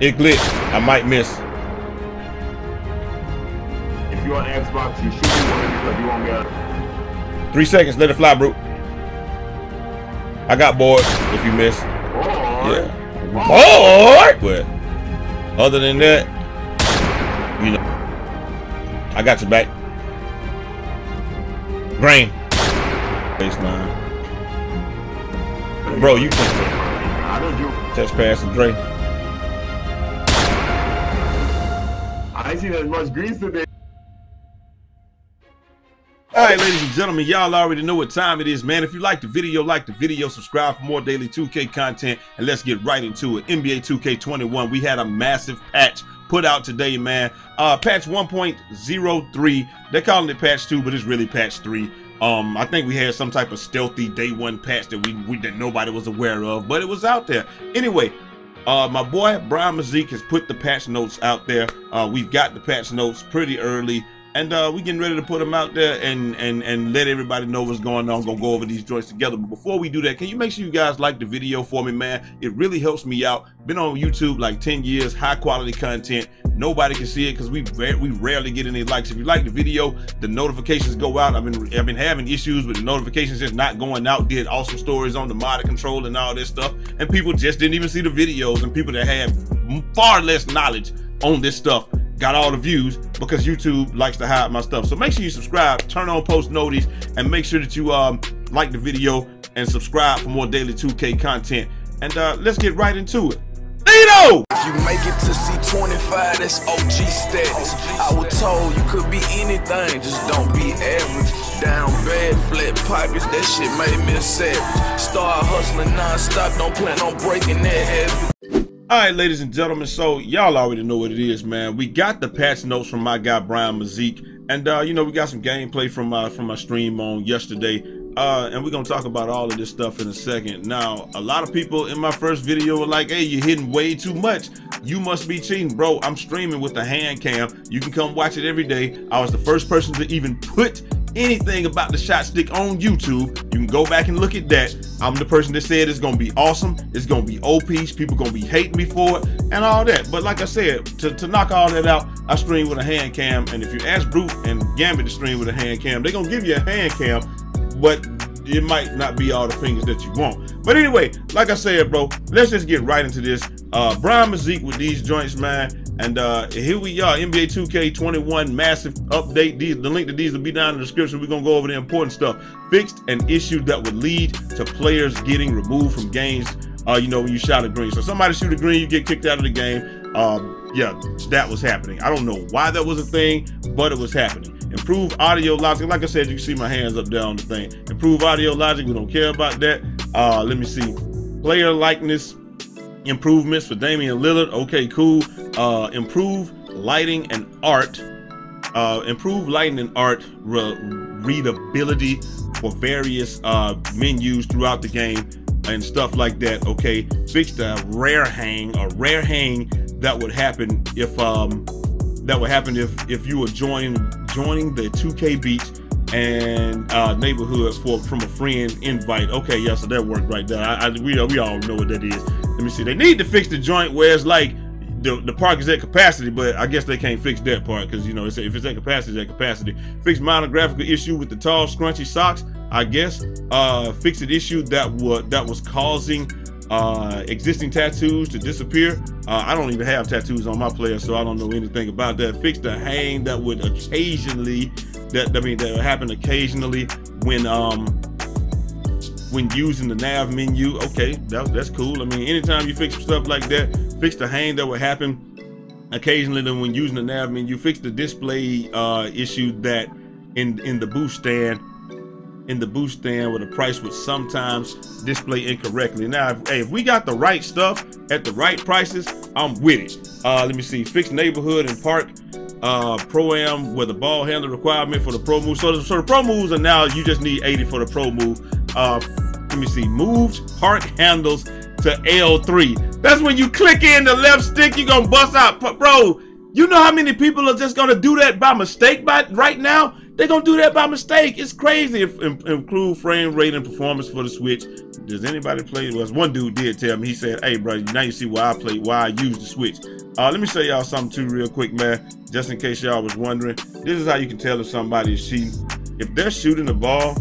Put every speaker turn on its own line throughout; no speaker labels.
It glitched. I might miss.
If you're on Xbox, you should be one because you won't get.
Three seconds. Let it fly, bro. I got bored. If you miss.
Or,
Yeah. Bored. But other than that, you know, I got your back. Grain. Baseline. Bro, you can
How did you?
touch pass and Dre.
I seen as much grease today.
All right, ladies and gentlemen, y'all already know what time it is, man. If you like the video, like the video, subscribe for more daily 2K content, and let's get right into it. NBA 2K21, we had a massive patch put out today, man. Uh, patch 1.03. They're calling it patch 2, but it's really patch 3. Um, I think we had some type of stealthy day one patch that we, we that nobody was aware of, but it was out there. Anyway, uh, my boy Brian Mazique has put the patch notes out there. Uh, we've got the patch notes pretty early, and uh, we getting ready to put them out there and and and let everybody know what's going on. Gonna go over these joints together. But before we do that, can you make sure you guys like the video for me, man? It really helps me out. Been on YouTube like 10 years, high quality content. Nobody can see it because we we rarely get any likes. If you like the video, the notifications go out. I've been I've been having issues with the notifications just not going out. Did awesome stories on the mod control and all this stuff, and people just didn't even see the videos. And people that have far less knowledge on this stuff got all the views because YouTube likes to hide my stuff. So make sure you subscribe, turn on post notice, and make sure that you um like the video and subscribe for more daily 2K content. And uh, let's get right into it. Dino!
If you make it to C25, that's OG status. I was told you could be anything, just don't be average. Down bad, flat pipers, that shit made me a savage. Start hustling non-stop, don't plan on breaking that habit.
All right, ladies and gentlemen, so y'all already know what it is, man. We got the patch notes from my guy Brian Mazique, and uh, you know we got some gameplay from uh, from my stream on yesterday, uh, and we're gonna talk about all of this stuff in a second. Now, a lot of people in my first video were like, "Hey, you're hitting way too much. You must be cheating, bro." I'm streaming with the hand cam. You can come watch it every day. I was the first person to even put anything about the shot stick on YouTube, you can go back and look at that. I'm the person that said it's gonna be awesome, it's gonna be OP, people gonna be hating me for it, and all that. But like I said, to, to knock all that out, I stream with a hand cam, and if you ask Brute and Gambit to stream with a hand cam, they're gonna give you a hand cam, but it might not be all the fingers that you want. But anyway, like I said, bro, let's just get right into this. Uh, Brian Mazique with these joints, man. And uh, here we are, NBA 2K21 massive update. These, the link to these will be down in the description. We're gonna go over the important stuff. Fixed an issue that would lead to players getting removed from games. Uh, you know, when you shot a green. So somebody shoot a green, you get kicked out of the game. Um, yeah, that was happening. I don't know why that was a thing, but it was happening. Improve audio logic. Like I said, you can see my hands up there on the thing. Improve audio logic. We don't care about that. Uh, let me see. Player likeness improvements for Damian Lillard. Okay, cool. Uh, improve lighting and art. Uh, improve lighting and art re readability for various uh, menus throughout the game and stuff like that. Okay, fix the rare hang, a rare hang that would happen if um that would happen if if you were joining joining the 2K beach and uh, neighborhood for from a friend invite. Okay, yeah, so that worked right there. I, I, we we all know what that is. Let me see. They need to fix the joint where it's like the, the park is at capacity, but I guess they can't fix that part because you know it's, if it's at capacity, it's at capacity. Fix minor graphical issue with the tall, scrunchy socks. I guess uh, fix an issue that was that was causing uh, existing tattoos to disappear. Uh, I don't even have tattoos on my player, so I don't know anything about that. Fix the hang that would occasionally that I mean that would happen occasionally when um when using the nav menu. Okay, that, that's cool. I mean, anytime you fix stuff like that, fix the hang that would happen occasionally then when using the nav menu. You fix the display uh, issue that in in the boost stand in the boost stand where the price would sometimes display incorrectly. Now, if, hey, if we got the right stuff at the right prices, I'm with it. Uh, let me see, fixed neighborhood and park uh, pro-am with a ball handle requirement for the pro move. So, the, so the pro moves are now, you just need 80 for the pro move. Uh, let me see, moved park handles to L3. That's when you click in the left stick, you're gonna bust out. Bro, you know how many people are just gonna do that by mistake by right now? They're gonna do that by mistake. It's crazy. If, improve frame rate and performance for the Switch. Does anybody play? Was one dude did tell me. He said, "Hey, bro, now you see why I play, why I use the Switch." Uh, let me show y'all something too, real quick, man. Just in case y'all was wondering, this is how you can tell if somebody is cheating. If they're shooting the ball,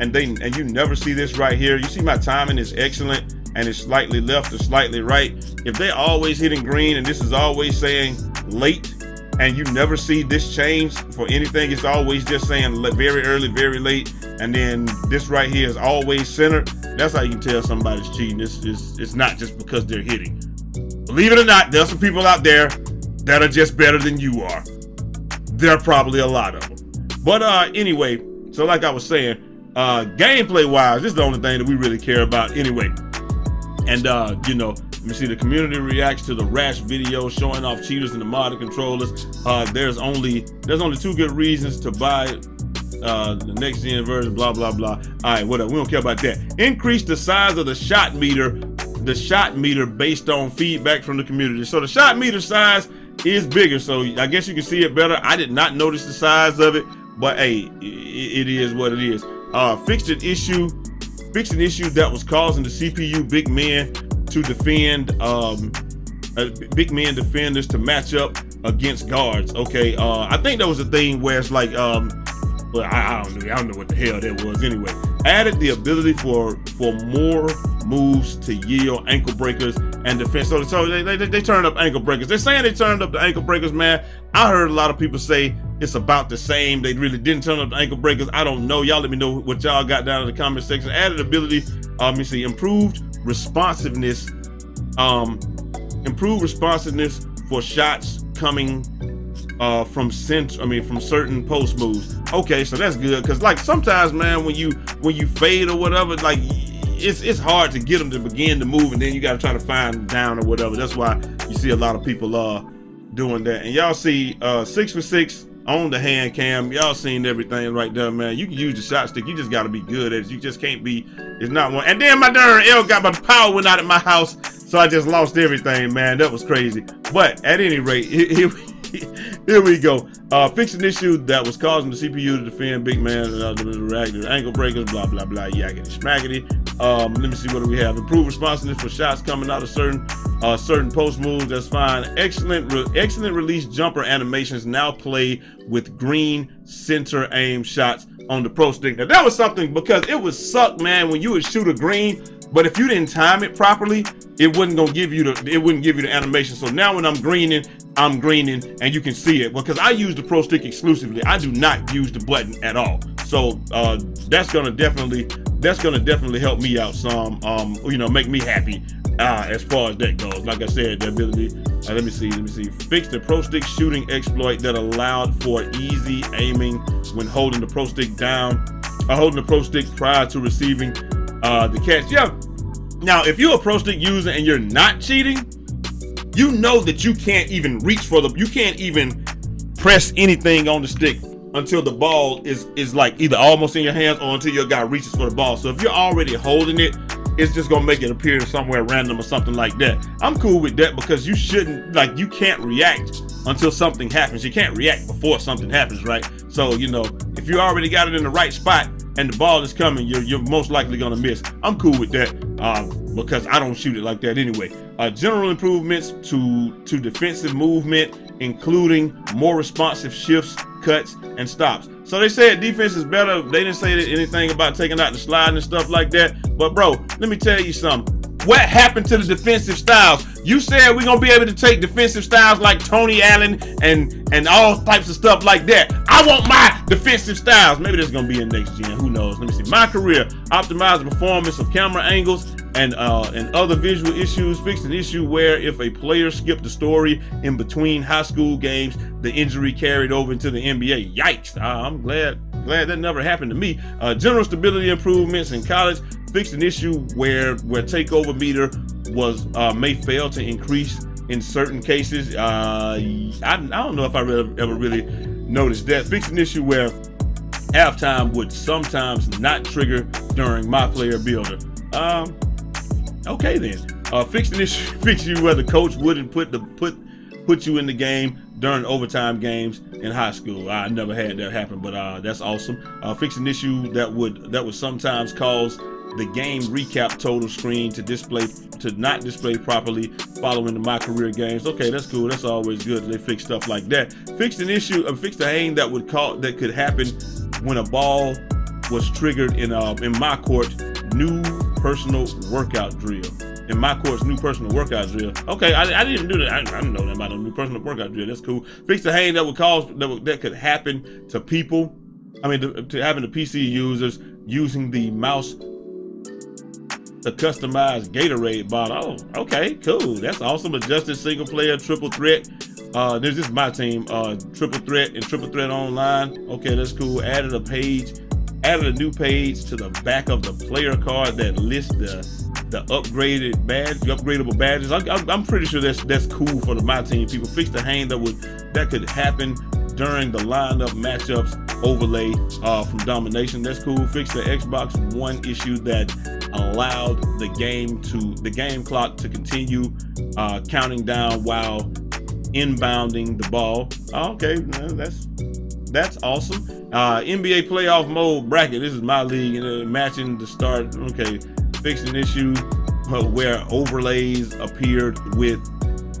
and they and you never see this right here. You see my timing is excellent and it's slightly left or slightly right. If they're always hitting green and this is always saying late and you never see this change for anything. It's always just saying very early, very late, and then this right here is always centered. That's how you can tell somebody's cheating. It's, it's, it's not just because they're hitting. Believe it or not, there's some people out there that are just better than you are. There are probably a lot of them. But uh, anyway, so like I was saying, uh, gameplay wise, this is the only thing that we really care about anyway. And uh, you know, me see, the community reacts to the rash video showing off cheaters and the modded controllers. Uh, there's only there's only two good reasons to buy uh, the next gen version, blah, blah, blah. All right, whatever. We don't care about that. Increase the size of the shot meter, the shot meter based on feedback from the community. So the shot meter size is bigger. So I guess you can see it better. I did not notice the size of it, but hey, it is what it is. Uh, fixed an issue, fixed an issue that was causing the CPU big men to defend um, uh, big men defenders to match up against guards. Okay, uh, I think that was a thing where it's like, um, I, I, don't know, I don't know what the hell that was. Anyway, added the ability for for more moves to yield ankle breakers and defense. So, so they, they, they turned up ankle breakers. They're saying they turned up the ankle breakers, man. I heard a lot of people say it's about the same. They really didn't turn up the ankle breakers. I don't know. Y'all let me know what y'all got down in the comment section. Added ability, let me see, improved responsiveness, um, improved responsiveness for shots coming uh, from center. I mean, from certain post moves. Okay, so that's good because like sometimes, man, when you when you fade or whatever, like it's it's hard to get them to begin to move, and then you got to try to find down or whatever. That's why you see a lot of people uh doing that. And y'all see uh six for six on the hand cam. Y'all seen everything right there, man. You can use the shot stick. You just got to be good at it. You just can't be. It's not one. And then my darn L got my power went out at my house, so I just lost everything, man. That was crazy. But at any rate, here, here we go. Uh, fix an issue that was causing the CPU to defend big man, uh, the, the ankle breakers, blah blah blah, yakety schmackety. Um, let me see what do we have. Improved responsiveness for shots coming out of certain uh, certain post moves. That's fine. Excellent, re excellent release jumper animations now play with green center aim shots on the pro stick. Now that was something because it would suck, man, when you would shoot a green, but if you didn't time it properly, it wasn't gonna give you the it wouldn't give you the animation. So now when I'm greening, I'm greening and you can see it because I use the pro stick exclusively. I do not use the button at all. So uh, that's gonna definitely that's gonna definitely help me out some. Um, you know, make me happy uh, as far as that goes. Like I said, the ability. Uh, let me see. Let me see. Fix the pro stick shooting exploit that allowed for easy aiming when holding the pro stick down, uh, holding the pro stick prior to receiving uh, the catch. Yeah. Now, if you're a pro stick user and you're not cheating, you know that you can't even reach for the. You can't even press anything on the stick until the ball is is like either almost in your hands or until your guy reaches for the ball. So if you're already holding it, it's just gonna make it appear somewhere random or something like that. I'm cool with that because you shouldn't like you can't react until something happens. You can't react before something happens, right? So you know if you already got it in the right spot and the ball is coming, you're you're most likely gonna miss. I'm cool with that um, because I don't shoot it like that anyway. Uh, general improvements to to defensive movement, including more responsive shifts cuts, and stops. So they said defense is better. They didn't say anything about taking out the slide and stuff like that. But bro, let me tell you something. What happened to the defensive styles? You said we're gonna be able to take defensive styles like Tony Allen and and all types of stuff like that. I want my defensive styles. Maybe that's gonna be in next gen. Who knows? Let me see. My career optimize the performance of camera angles and uh, and other visual issues. Fixed an issue where if a player skipped the story in between high school games, the injury carried over into the NBA. Yikes! I'm glad glad that never happened to me. Uh, general stability improvements in college. Fixed an issue where where takeover meter was uh, may fail to increase in certain cases. Uh, I, I don't know if I ever, ever really noticed that. Fixed an issue where halftime would sometimes not trigger during my player builder. Um, Okay then. Uh, fix an issue. Fix you where the coach wouldn't put the put put you in the game during overtime games in high school. I never had that happen, but uh, that's awesome. Uh, fix an issue that would that would sometimes cause the game recap total screen to display to not display properly following the my career games. Okay, that's cool. That's always good. They fix stuff like that. Fixed an issue, uh, fixed a hang that would call that could happen when a ball was triggered in uh in my court new personal workout drill. In my court's new personal workout drill. Okay, I, I didn't even do that. I, I, didn't know that about a new personal workout drill. That's cool. Fix the hang that would cause that, would, that could happen to people. I mean, to, to having the PC users using the mouse the customized Gatorade bottle. Oh, okay, cool. That's awesome. Adjusted single player triple threat. Uh, this is my team. Uh, triple threat and triple threat online. Okay, that's cool. Added a page, added a new page to the back of the player card that lists the the upgraded badge, the upgradable badges. I, am pretty sure that's that's cool for the my team people. Fix the hang that would that could happen during the lineup matchups overlay uh, from domination. That's cool. Fix the Xbox One issue that allowed the game to the game clock to continue uh, counting down while inbounding the ball. okay, that's that's awesome. Uh, NBA playoff mode bracket. This is my league, and uh, matching the start. Okay, an issue where overlays appeared with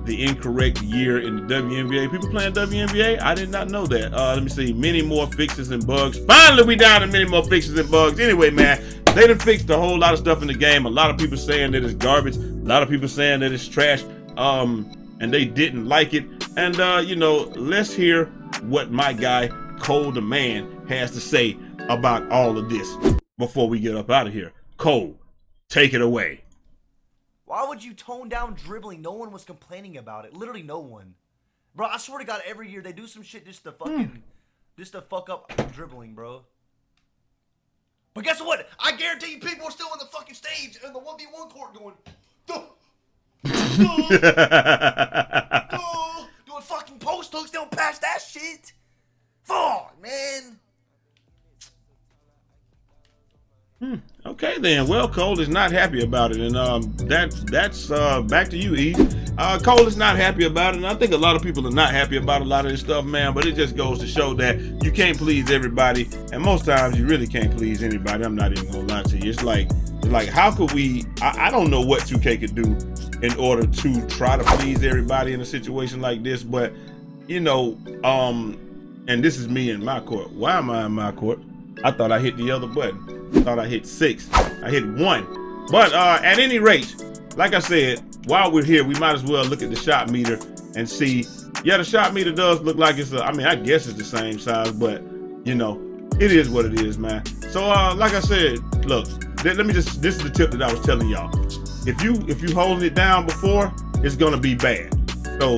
the incorrect year in the WNBA. People playing WNBA? I did not know that. Uh, let me see. Many more fixes and bugs. Finally, we down to many more fixes and bugs. Anyway, man, they done fixed a whole lot of stuff in the game. A lot of people saying that it's garbage. A lot of people saying that it's trash. Um, and they didn't like it. And uh, you know, let's hear what my guy Cole the Man has to say about all of this before we get up out of here. Cole, take it away.
Why would you tone down dribbling? No one was complaining about it. Literally no one. Bro, I swear to God, every year they do some shit just to fucking, mm. just to fuck up dribbling, bro. But guess what? I guarantee you people are still on the fucking stage in the 1v1 court going, duh, duh, duh, doing fucking post hooks. They don't pass that shit. Man.
Hmm. Okay then. Well, Cole is not happy about it, and um, that that's uh, back to you, E. Uh, Cole is not happy about it, and I think a lot of people are not happy about a lot of this stuff, man. But it just goes to show that you can't please everybody, and most times you really can't please anybody. I'm not even gonna lie to you. It's like, like how could we? I, I don't know what 2K could do in order to try to please everybody in a situation like this, but you know, um, and this is me in my court. Why am I in my court? I thought I hit the other button. Thought I hit six. I hit one. But uh, at any rate, like I said, while we're here, we might as well look at the shot meter and see. Yeah, the shot meter does look like it's. A, I mean, I guess it's the same size, but you know, it is what it is, man. So, uh, like I said, look. Let me just. This is the tip that I was telling y'all. If you if you holding it down before, it's gonna be bad. So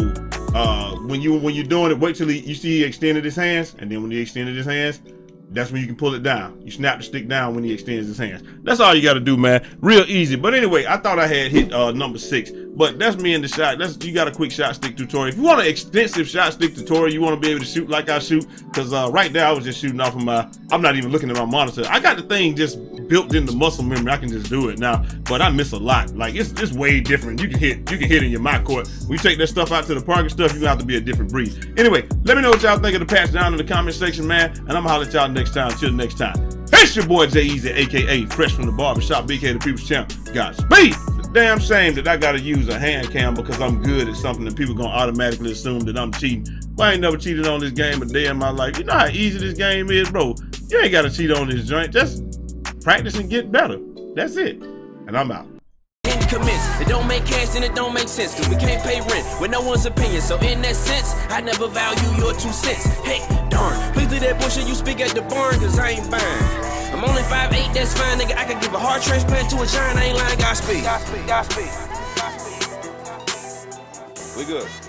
uh, when you when you're doing it, wait till he, you see he extended his hands, and then when he extended his hands, that's when you can pull it down. You snap the stick down when he extends his hands. That's all you got to do, man. Real easy. But anyway, I thought I had hit uh, number six, but that's me in the shot. That's you got a quick shot stick tutorial. If you want an extensive shot stick tutorial, you want to be able to shoot like I shoot, because uh, right now I was just shooting off of my. I'm not even looking at my monitor. I got the thing just built into muscle memory. I can just do it now, but I miss a lot. Like it's just way different. You can hit. You can hit in your my court. We take that stuff out to the park and stuff. You gonna have to be a different breed. Anyway, let me know what y'all think of the patch down in the comment section, man. And I'm gonna holler at y'all next time. Till next time. It's your boy Jai Eazy, aka Fresh from the Barbershop, BK the People's Champ. Godspeed. Damn shame that I gotta use a hand cam because I'm good at something and people gonna automatically assume that I'm cheating. But I ain't never cheated on this game a day in my life. You know how easy this game is, bro. You ain't gotta cheat on this joint. Just practice and get better. That's it. And I'm out. It don't make cash it don't make sense, cause we can't pay rent with no one's opinion. So in that sense, I never value your two cents. Hey, darn, please that bullshit you speak at the barn, cause I ain't buying. I'm only 5'8, that's fine, nigga. I could give a heart transplant to a giant, I ain't lying, Godspeed. Godspeed, Godspeed. We good.